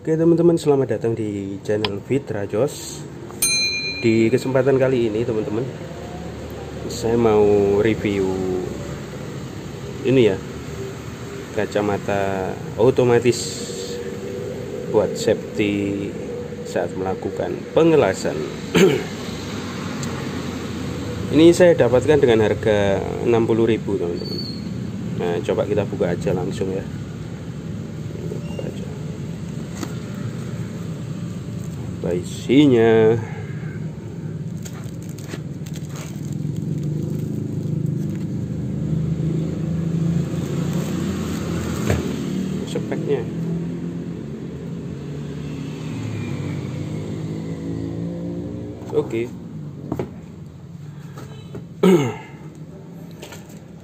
Oke teman-teman selamat datang di channel Fitra Jos. Di kesempatan kali ini teman-teman Saya mau review Ini ya Kacamata otomatis Buat safety Saat melakukan pengelasan. Ini saya dapatkan dengan harga 60.000 teman-teman. Nah coba kita buka aja langsung ya apa isinya speknya oke.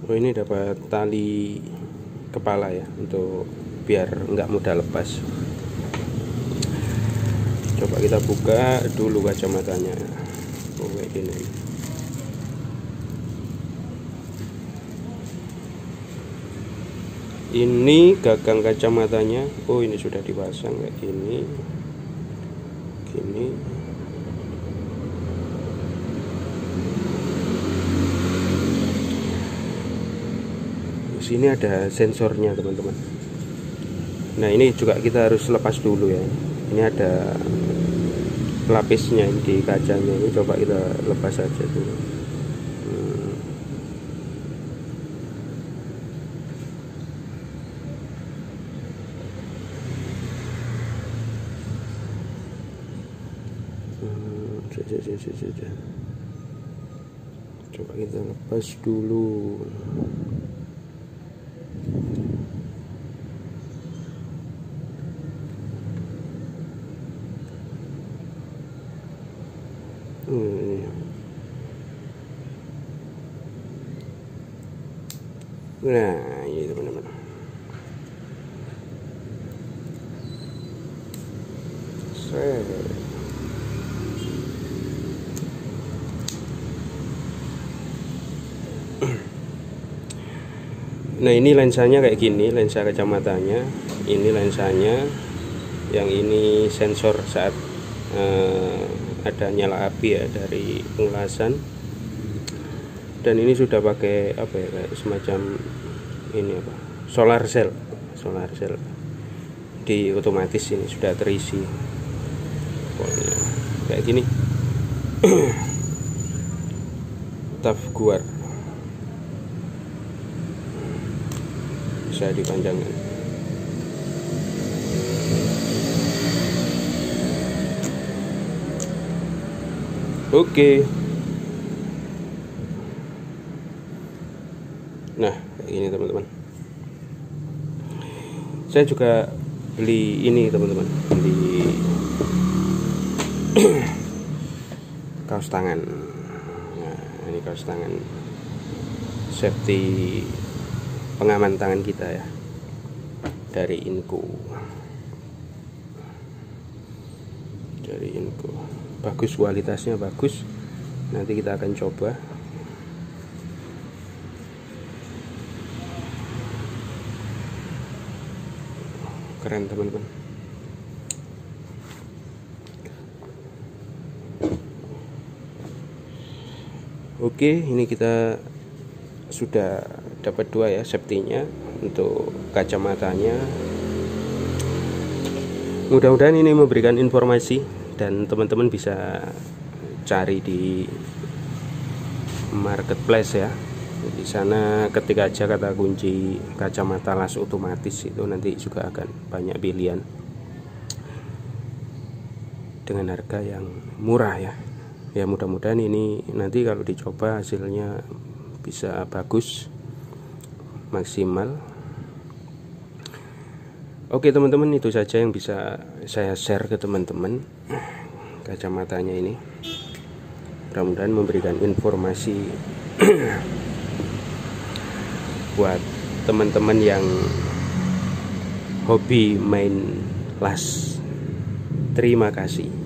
Oh ini dapat tali kepala ya untuk biar nggak mudah lepas coba kita buka dulu kacamatanya. Oh gini ini gagang kacamatanya. Oh ini sudah dipasang kayak gini. Gini. Sini ada sensornya teman-teman. Nah ini juga kita harus lepas dulu ya ini ada lapisnya di kacanya ini coba kita lepas saja dulu. Hmm. Coba kita lepas dulu Hmm. Nah, ini teman-teman. Nah ini lensanya kayak gini, lensa kacamatanya. Ini lensanya, yang ini sensor saat uh, ada nyala api ya dari pengelasan dan ini sudah pakai apa ya kayak semacam ini apa solar cell. Solar cell. Di otomatis ini sudah terisi. Pokoknya. Kayak gini. Taf guar. Bisa dipanjangkan Oke. Nah, gini teman-teman. Saya juga beli ini teman-teman, beli kaos tangan. Nah, ini kaos tangan safety pengaman tangan kita ya dari Inco. Dari Inco bagus kualitasnya bagus nanti kita akan coba keren teman-teman. Oke ini kita sudah dapat dua ya safety-nya untuk kacamatanya. Mudah-mudahan ini memberikan informasi dan teman-teman bisa cari di marketplace ya sana ketika aja kata kunci kacamata las otomatis itu nanti juga akan banyak pilihan. Dengan harga yang murah ya. Ya mudah-mudahan ini nanti kalau dicoba hasilnya bisa bagus maksimal. Oke teman-teman itu saja yang bisa saya share ke teman-teman kacamatanya ini. Mudah-mudahan memberikan informasi buat teman-teman yang hobi main las. Terima kasih